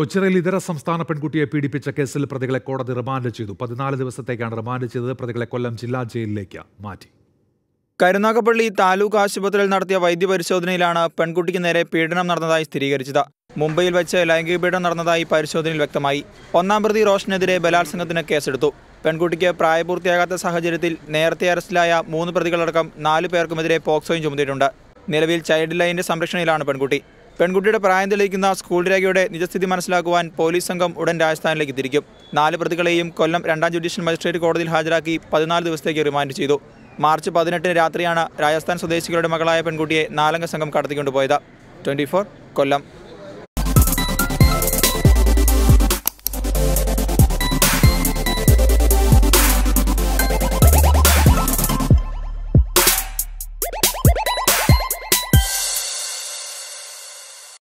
ഒച്ചിറയിൽ ഇതര സംസ്ഥാന പെൺകുട്ടിയെ പീഡിപ്പിച്ച കേസിൽ പ്രതികളെ കോടതി റിമാൻഡ് ചെയ്തു. പതിനാല് ദിവസത്തേക്കാണ് റിമാൻഡ് ചെയ്തത്. പ്രതികളെ കൊല്ലം ജില്ലാ ജയിലിലേക്ക് മാറ്റി. കരുനാഗപ്പള്ളി താലൂക്ക് ആശുപത്രിയിൽ നടത്തിയ വൈദ്യപരിശോധനയിലാണ് പെൺകുട്ടിക്ക് നേരെ പീഡനം നടന്നതായി സ്ഥിരീകരിച്ചത്. മുംബൈയിൽ വെച്ച് ലൈംഗിക പീഡനം നടന്നതായി പരിശോധനയിൽ വ്യക്തമായി. ഒന്നാം പ്രതി റോഷനെതിരെ ബലാത്സംഗത്തിന് കേസെടുത്തു. പെൺകുട്ടിക്ക് പ്രായപൂർത്തിയാകാത്ത സാഹചര്യത്തിൽ നേരത്തെ അറസ്റ്റിലായ മൂന്ന് പ്രതികളടക്കം നാല് പേർക്കുമെതിരെ പോക്സോയും ചുമത്തിയിട്ടുണ്ട്. നിലവിൽ ചൈൽഡ് ലൈനിന്റെ സംരക്ഷണയിലാണ് പെൺകുട്ടി. പെൺകുട്ടിയുടെ പ്രായം തെളിയിക്കുന്ന സ്കൂൾ രേഖയുടെ നിജസ്ഥിതി മനസ്സിലാക്കുവാൻ പോലീസ് സംഘം ഉടൻ രാജസ്ഥാനിലേക്ക് തിരിക്കും. നാല് പ്രതികളെയും കൊല്ലം രണ്ടാം ജുഡീഷ്യൽ മജിസ്ട്രേറ്റ് കോടതിയിൽ ഹാജരാക്കി പതിനാല് ദിവസത്തേക്ക് റിമാൻഡ് ചെയ്തു. മാർച്ച് പതിനെട്ടിന് രാത്രിയാണ് രാജസ്ഥാൻ സ്വദേശികളുടെ മകളായ പെൺകുട്ടിയെ നാലംഗ സംഘം കടത്തിക്കൊണ്ടുപോയത്. ട്വന്റി കൊല്ലം.